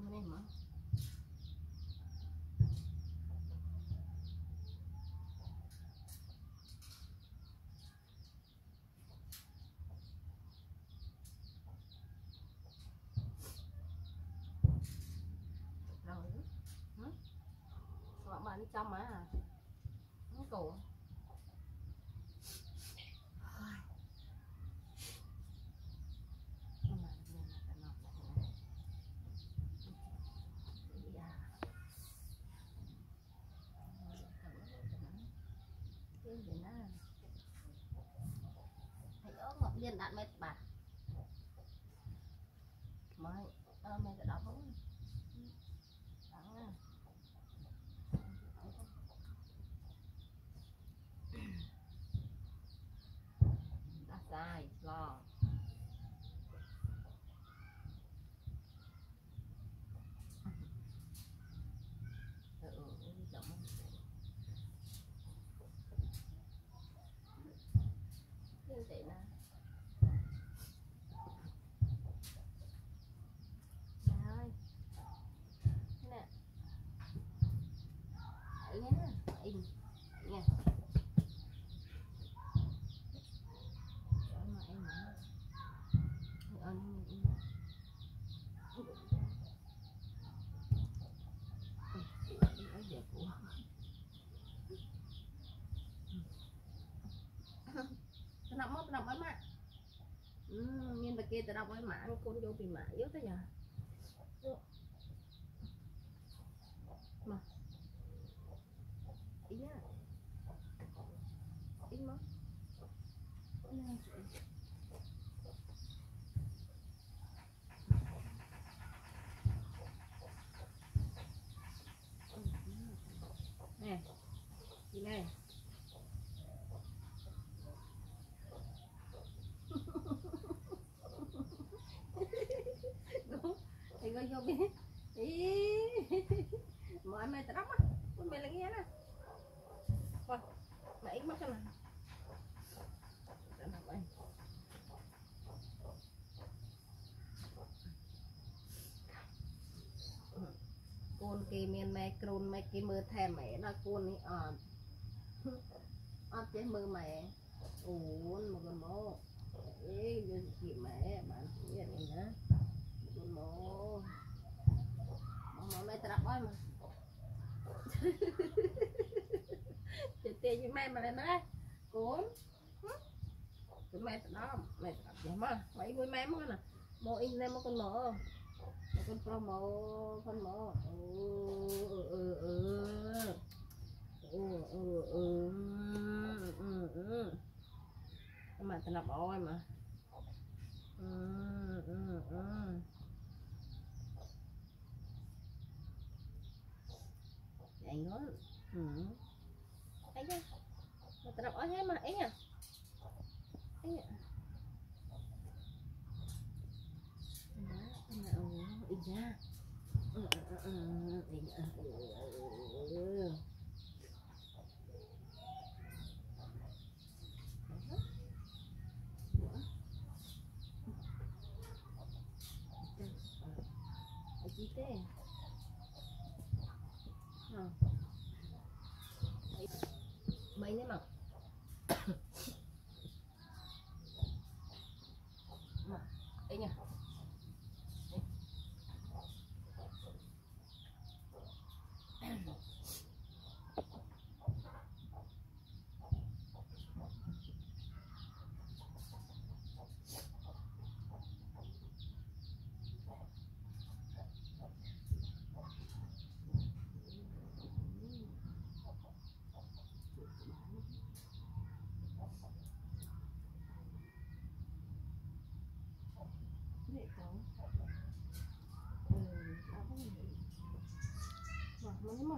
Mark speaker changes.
Speaker 1: Tôi không em mở Rồi. Hả? Bạn đi trong mà? Nó cũ គេយ៉ាងណាហើយអូមកមានដាក់មេត្បាមកអឺមេកដប់ហ្នឹង lại nhé im nha nó mất nó mới mà nhìn bà kia tao đâu có mã con vô bị mã yếu tới giờ អីមកមែនត្រង់មកមិនមែនល្ងាណាបោះមកអីមកចឹងណាកូនគេមានម៉ែគ្រូនម៉ែគេមើលថែម៉ែដល់កូននេះអត់អត់ចេះមើលម៉ែអូនមកមក chị tiền như mẹ mà lên đây cuốn. Tụi mẹ tập đó mẹ tập gì mà mấy vui mẹ mà nè. Mô in lên một con mô một con promo con mô ừ ừ, ừ ừ ừ ừ. Ừ ừ ừ ừ mà tao nạp ôi mà. Aja. Matrap oh ya mah enya. Enya. Enya oh iya. Enya. Ừ, đó có mình. Mà, mà, mà.